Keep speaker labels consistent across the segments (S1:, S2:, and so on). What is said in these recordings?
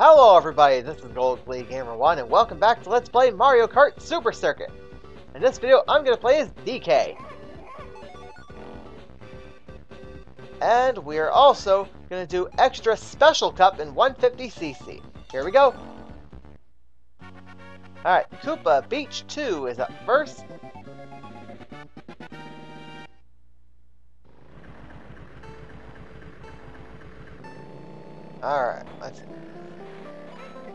S1: Hello everybody, this is Gold Glee Gamer 1 and welcome back to Let's Play Mario Kart Super Circuit. In this video, I'm going to play as DK. And we're also going to do Extra Special Cup in 150cc. Here we go. Alright, Koopa Beach 2 is up first. Alright, let's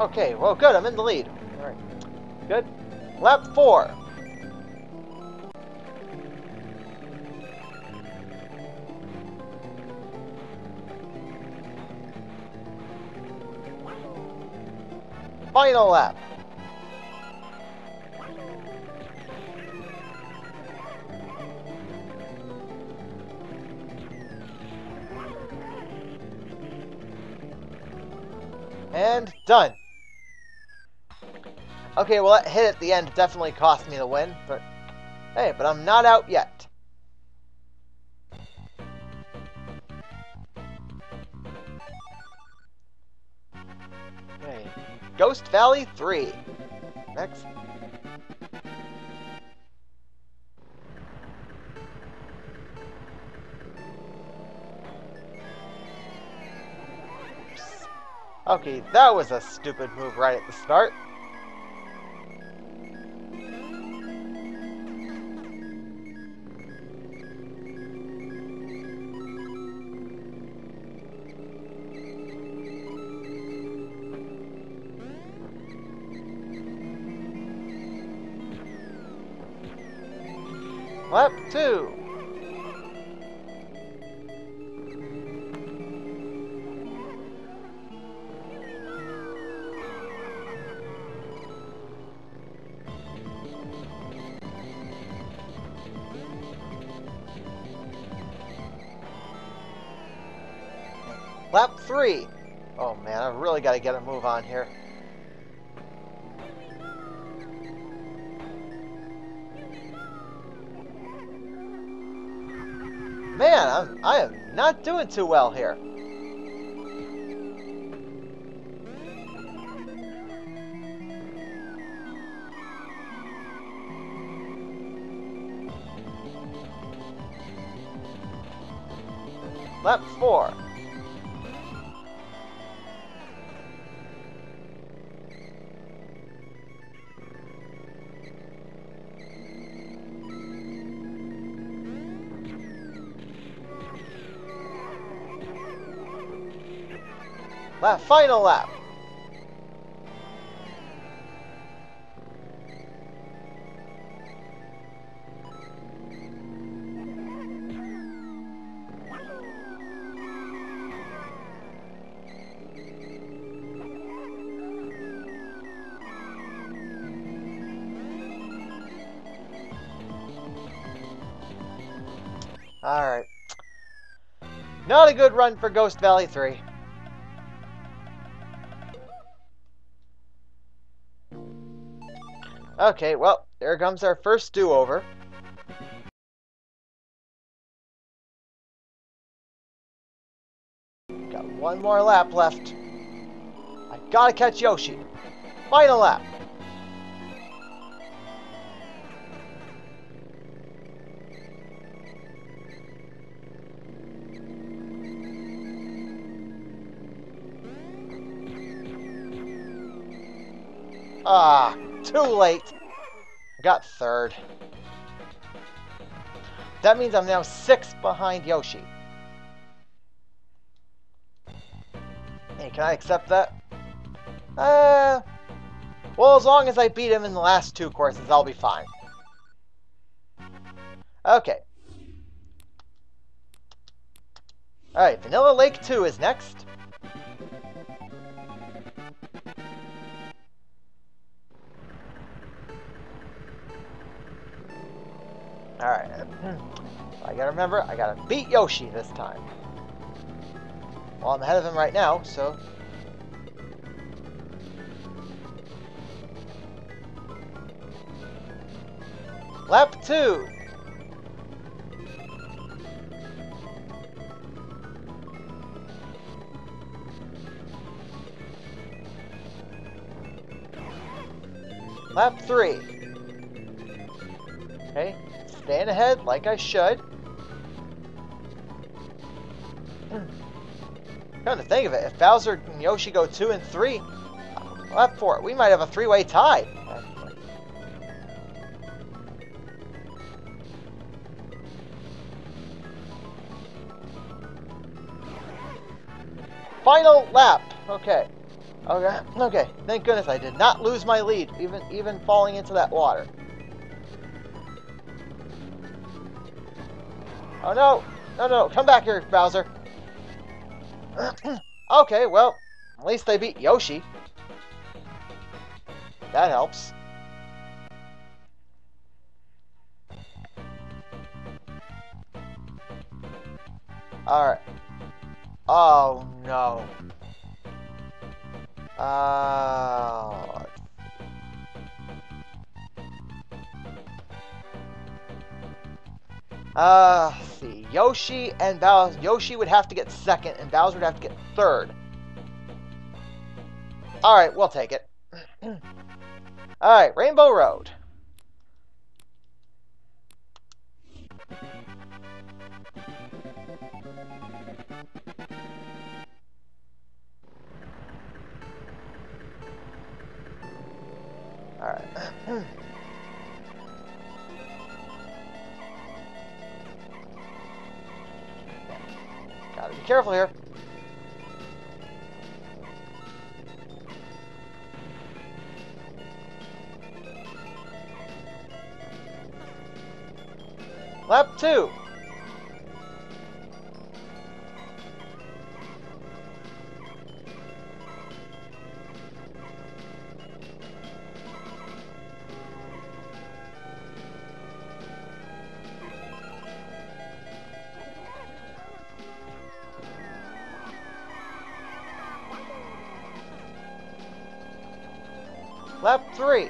S1: Okay, well good, I'm in the lead. Alright. Good. Lap 4. Final lap. And done. Okay, well that hit at the end definitely cost me the win, but hey, but I'm not out yet. Okay, Ghost Valley 3. Next. Okay, that was a stupid move right at the start. Lap 2. Lap 3. Oh man, I've really got to get a move on here. I am not doing too well here. Lap 4. Lap, final lap. Alright. Not a good run for Ghost Valley 3. Okay, well, there comes our first do-over. Got one more lap left. I gotta catch Yoshi. Final lap. Ah, too late. I Got third. That means I'm now six behind Yoshi. Hey, can I accept that? Uh, well, as long as I beat him in the last two courses, I'll be fine. Okay. Alright, Vanilla Lake 2 is next. Alright. I gotta remember, I gotta beat Yoshi this time. Well, I'm ahead of him right now, so... Lap 2! Lap 3. Okay, staying ahead like I should. Hmm. Come to think of it, if Bowser and Yoshi go 2 and 3, lap 4, we might have a three-way tie. Final lap. Okay. Okay. Okay. Thank goodness I did not lose my lead, even even falling into that water. Oh no! No, no! Come back here, Bowser. okay, well, at least they beat Yoshi. That helps. Alright. Oh, no. Uh, see. Yoshi and Bowser. Yoshi would have to get second, and Bowser would have to get third. Alright, we'll take it. Alright, Rainbow Road. Alright. Gotta careful here. Lap two. Lap three.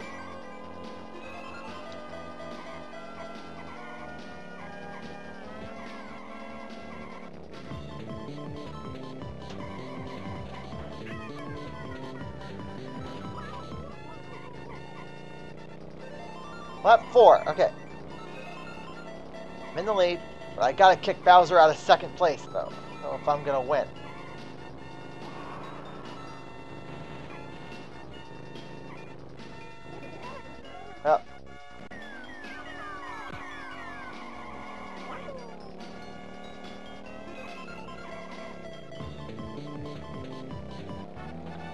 S1: Lap four. Okay. I'm in the lead, but I gotta kick Bowser out of second place, though. I don't know if I'm gonna win.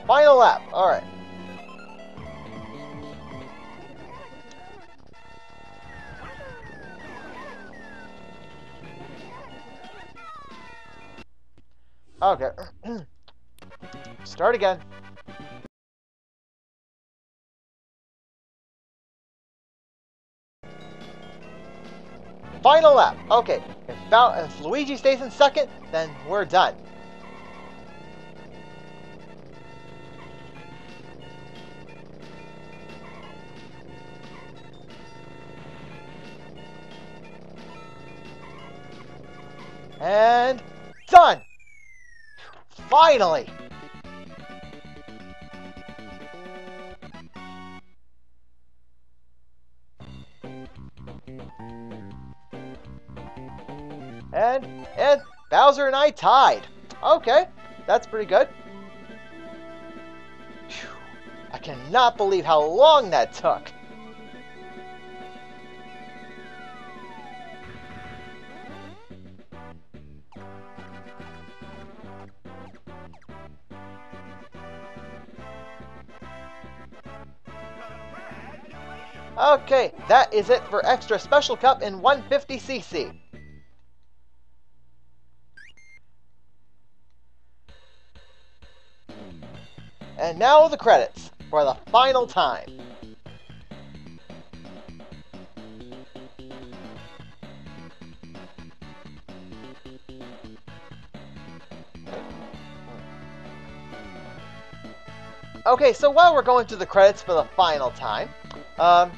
S1: Final lap. All right. Okay. Start again. Final lap. Okay. If, if Luigi stays in second, then we're done. And done! Finally! And, and Bowser and I tied. Okay, that's pretty good. Phew. I cannot believe how long that took. Okay, that is it for Extra Special Cup in 150cc. And now the credits for the final time. Okay, so while we're going to the credits for the final time, um,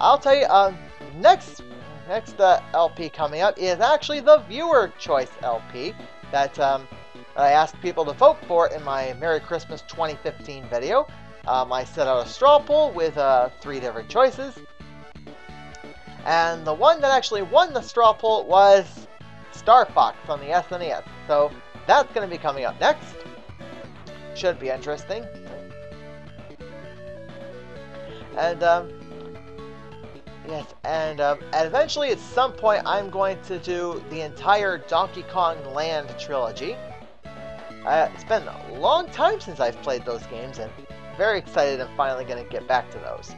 S1: I'll tell you, um, next next uh, LP coming up is actually the viewer choice LP that um, I asked people to vote for in my Merry Christmas 2015 video. Um, I set out a straw poll with uh, three different choices. And the one that actually won the straw poll was Star Fox on the SNES. So that's going to be coming up next. Should be interesting. And, um, yes, and, um, and eventually at some point I'm going to do the entire Donkey Kong Land trilogy. Uh, it's been a long time since I've played those games, and very excited I'm finally going to get back to those.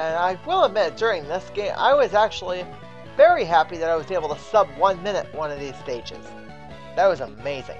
S1: And I will admit, during this game, I was actually very happy that I was able to sub one minute one of these stages. That was amazing.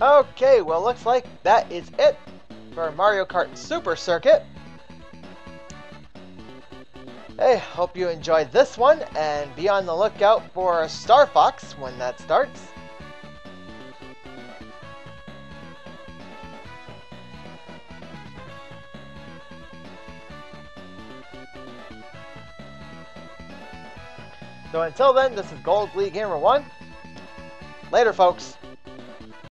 S1: Okay, well, looks like that is it for Mario Kart Super Circuit. Hey, hope you enjoyed this one, and be on the lookout for Star Fox when that starts. So until then, this is Gold Glee Gamer 1. Later, folks.